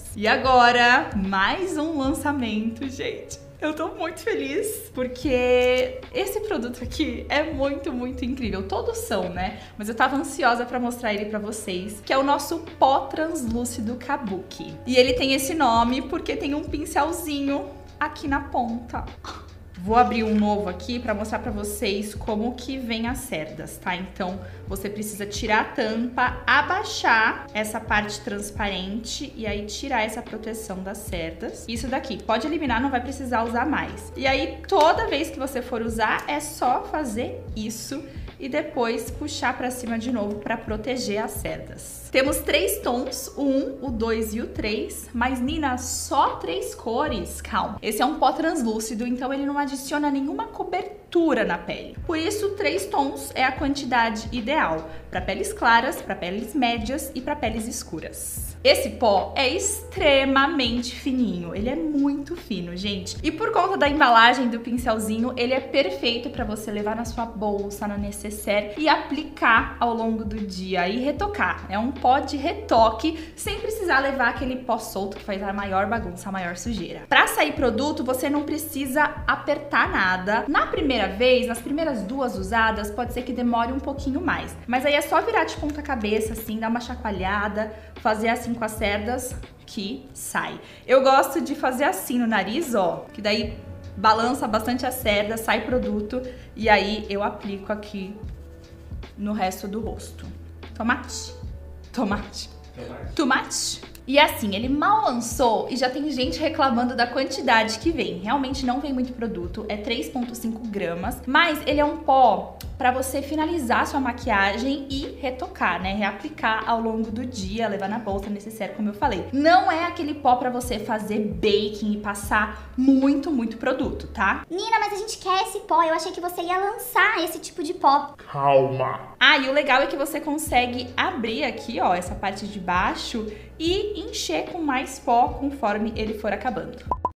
cerdas. E agora, mais um lançamento, gente. Eu tô muito feliz porque esse produto aqui é muito, muito incrível. Todos são, né? Mas eu tava ansiosa para mostrar ele para vocês, que é o nosso pó translúcido Kabuki. E ele tem esse nome porque tem um pincelzinho aqui na ponta. Vou abrir um novo aqui para mostrar para vocês como que vem as cerdas, tá? Então, você precisa tirar a tampa, abaixar essa parte transparente e aí tirar essa proteção das cerdas. Isso daqui, pode eliminar, não vai precisar usar mais. E aí, toda vez que você for usar, é só fazer isso e depois puxar para cima de novo para proteger as cerdas. Temos três tons, o 1, o 2 e o 3, mas Nina, só três cores? Calma, esse é um pó translúcido, então ele não adiciona nenhuma cobertura na pele. Por isso, três tons é a quantidade ideal para peles claras, para peles médias e para peles escuras. Esse pó é extremamente fininho, ele é muito fino, gente. E por conta da embalagem do pincelzinho, ele é perfeito para você levar na sua bolsa, na necessaire e aplicar ao longo do dia e retocar. É um pó de retoque sem precisar levar aquele pó solto que faz a maior bagunça, a maior sujeira. Para sair produto, você não precisa apertar nada. Na primeira vez, nas primeiras duas usadas, pode ser que demore um pouquinho mais. Mas aí é só virar de ponta cabeça assim, dar uma chacoalhada, fazer assim com as cerdas que sai. Eu gosto de fazer assim no nariz, ó, que daí balança bastante a cerda, sai produto e aí eu aplico aqui no resto do rosto. Tomate. Tomate. Tomate. Tomate. E assim, ele mal lançou e já tem gente reclamando da quantidade que vem. Realmente não vem muito produto, é 3,5 gramas, mas ele é um pó para você finalizar sua maquiagem e retocar, né? Reaplicar ao longo do dia, levar na bolsa necessário, como eu falei. Não é aquele pó para você fazer baking e passar muito, muito produto, tá? Nina, mas a gente quer esse pó. Eu achei que você ia lançar esse tipo de pó. Calma. Ah, e o legal é que você consegue abrir aqui, ó, essa parte de baixo e encher com mais pó conforme ele for acabando.